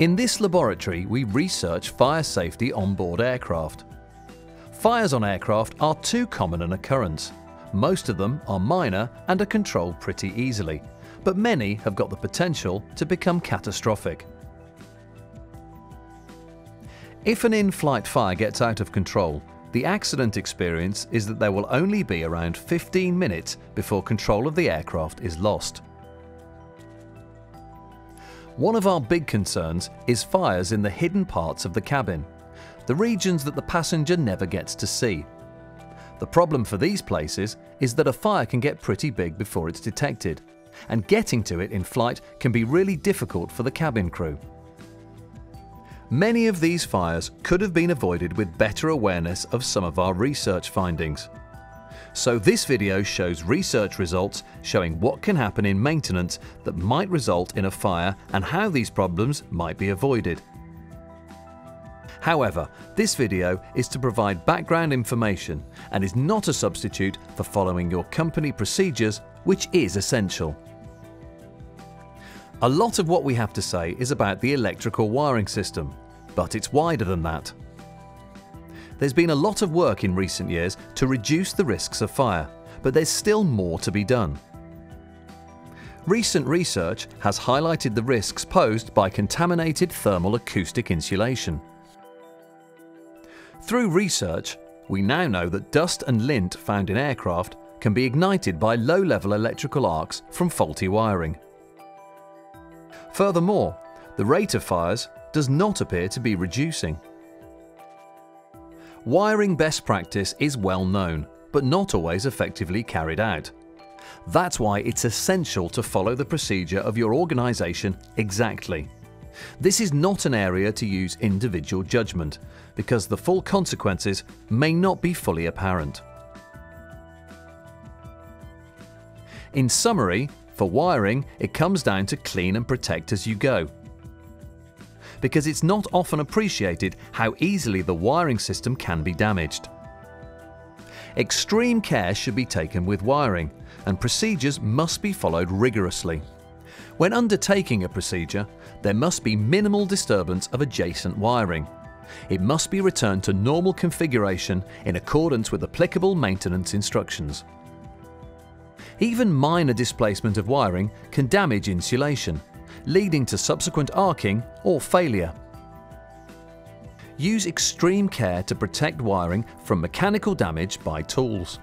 In this laboratory, we research fire safety on board aircraft. Fires on aircraft are too common an occurrence. Most of them are minor and are controlled pretty easily, but many have got the potential to become catastrophic. If an in-flight fire gets out of control, the accident experience is that there will only be around 15 minutes before control of the aircraft is lost. One of our big concerns is fires in the hidden parts of the cabin, the regions that the passenger never gets to see. The problem for these places is that a fire can get pretty big before it's detected, and getting to it in flight can be really difficult for the cabin crew. Many of these fires could have been avoided with better awareness of some of our research findings. So this video shows research results showing what can happen in maintenance that might result in a fire and how these problems might be avoided. However, this video is to provide background information and is not a substitute for following your company procedures, which is essential. A lot of what we have to say is about the electrical wiring system, but it's wider than that. There's been a lot of work in recent years to reduce the risks of fire, but there's still more to be done. Recent research has highlighted the risks posed by contaminated thermal acoustic insulation. Through research, we now know that dust and lint found in aircraft can be ignited by low-level electrical arcs from faulty wiring. Furthermore, the rate of fires does not appear to be reducing. Wiring best practice is well known, but not always effectively carried out. That's why it's essential to follow the procedure of your organisation exactly. This is not an area to use individual judgment, because the full consequences may not be fully apparent. In summary, for wiring, it comes down to clean and protect as you go, because it's not often appreciated how easily the wiring system can be damaged. Extreme care should be taken with wiring, and procedures must be followed rigorously. When undertaking a procedure, there must be minimal disturbance of adjacent wiring. It must be returned to normal configuration in accordance with applicable maintenance instructions. Even minor displacement of wiring can damage insulation, leading to subsequent arcing or failure. Use extreme care to protect wiring from mechanical damage by tools.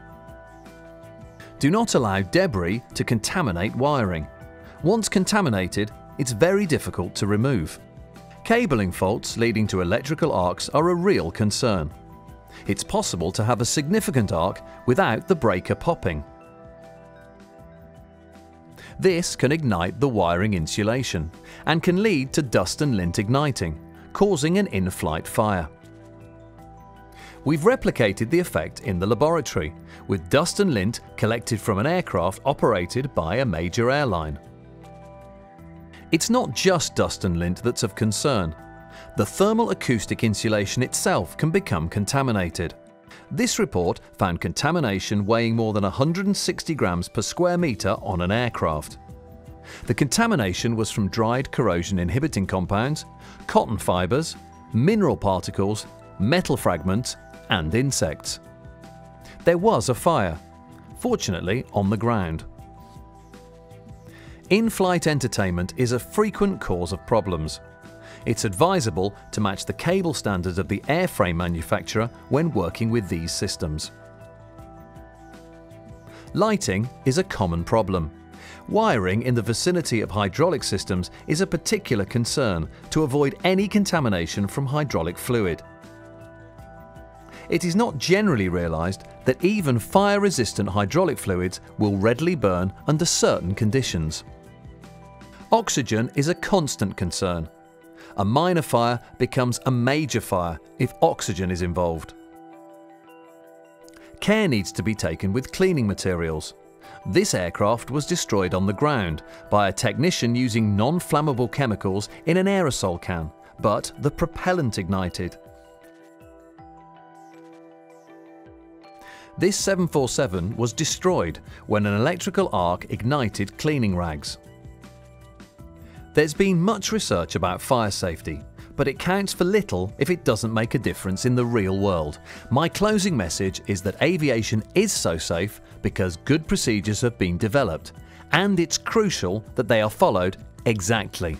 Do not allow debris to contaminate wiring. Once contaminated, it's very difficult to remove. Cabling faults leading to electrical arcs are a real concern. It's possible to have a significant arc without the breaker popping. This can ignite the wiring insulation and can lead to dust and lint igniting, causing an in-flight fire. We've replicated the effect in the laboratory, with dust and lint collected from an aircraft operated by a major airline. It's not just dust and lint that's of concern. The thermal acoustic insulation itself can become contaminated. This report found contamination weighing more than 160 grams per square metre on an aircraft. The contamination was from dried corrosion inhibiting compounds, cotton fibres, mineral particles, metal fragments and insects. There was a fire, fortunately on the ground. In-flight entertainment is a frequent cause of problems, it's advisable to match the cable standards of the airframe manufacturer when working with these systems. Lighting is a common problem. Wiring in the vicinity of hydraulic systems is a particular concern to avoid any contamination from hydraulic fluid. It is not generally realised that even fire-resistant hydraulic fluids will readily burn under certain conditions. Oxygen is a constant concern, a minor fire becomes a major fire if oxygen is involved. Care needs to be taken with cleaning materials. This aircraft was destroyed on the ground by a technician using non-flammable chemicals in an aerosol can, but the propellant ignited. This 747 was destroyed when an electrical arc ignited cleaning rags. There's been much research about fire safety, but it counts for little if it doesn't make a difference in the real world. My closing message is that aviation is so safe because good procedures have been developed, and it's crucial that they are followed exactly.